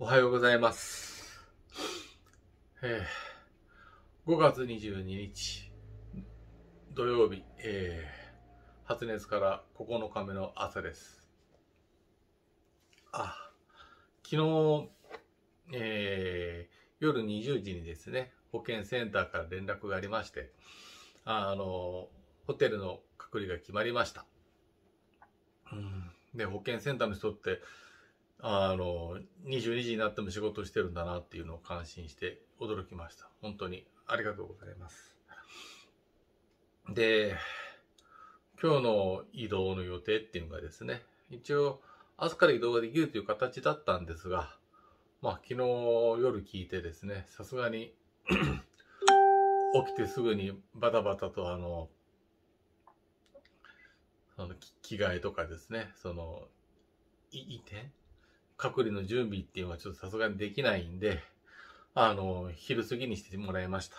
おはようございます。えー5月22日土曜日、えー発熱から9日目の朝です。あ、昨日、えー夜20時にですね、保健センターから連絡がありまして、あの、ホテルの隔離が決まりました。うん、で、保健センターの人って、あの、22時になっても仕事してるんだなっていうのを感心して驚きました。本当にありがとうございます。で、今日の移動の予定っていうのがですね、一応明日から移動ができるという形だったんですが、まあ昨日夜聞いてですね、さすがに起きてすぐにバタバタとあの、その着替えとかですね、その、移転隔離の準備っていうのはちょっとさすがにできないんで、あの、昼過ぎにしてもらいました。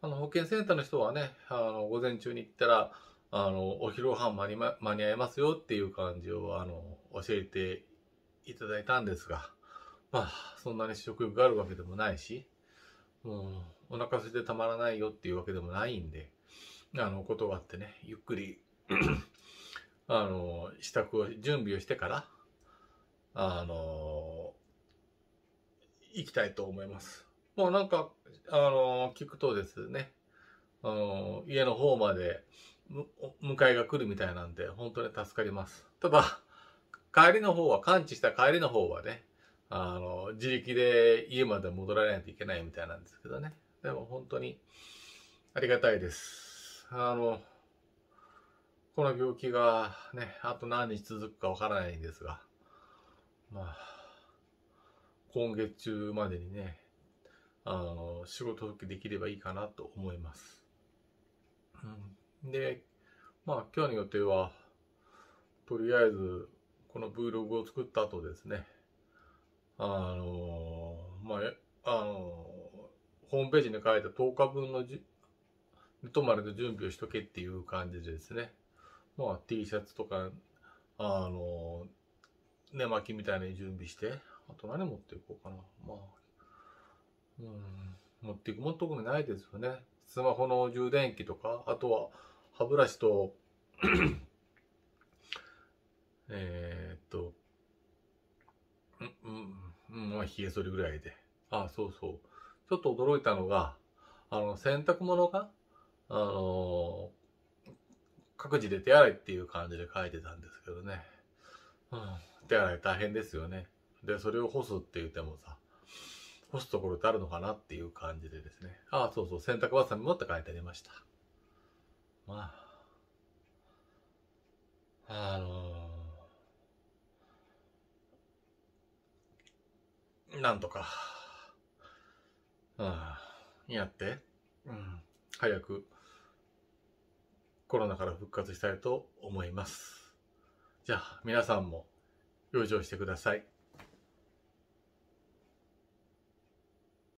あの、保健センターの人はね、あの、午前中に行ったら、あの、お昼ご飯間に,、ま、間に合いますよっていう感じを、あの、教えていただいたんですが、まあ、そんなに食欲があるわけでもないし、もう、お腹空いてたまらないよっていうわけでもないんで、あの、断ってね、ゆっくり、あの、支度を、準備をしてから、あの、行きたいと思います。もうなんか、あの、聞くとですね、あの、家の方まで迎えが来るみたいなんで、本当に助かります。ただ、帰りの方は、完治した帰りの方はね、あの、自力で家まで戻らないといけないみたいなんですけどね。でも本当にありがたいです。あの、この病気がね、あと何日続くかわからないんですが、まあ、今月中までにね、あの、仕事復帰できればいいかなと思います。うん、で、まあ今日の予定は、とりあえず、この Vlog を作った後ですね、あのまあ、あのホームページに書いた10日分のじ寝泊まりの準備をしとけっていう感じでですね、まあ T シャツとか、あの寝巻きみたいに準備して、あと何持っていこうかな。まあ、うん、持っていくもん特にないですよね。スマホの充電器とか、あとは歯ブラシと、えっと、うん、うん、うんまあ、髭剃りぐらいで。あ、あそうそう。ちょっと驚いたのが、あの、洗濯物が、あの各自で手洗いっていう感じで書いてたんですけどね。うん、手洗い大変ですよね。で、それを干すって言ってもさ、干すところってあるのかなっていう感じでですね。ああ、そうそう、洗濯バサミもって書いてありました。まあ、あのー。なんとか、うん、やって、うん、早くコロナから復活したいと思います。じゃあ、皆さんも養生してください。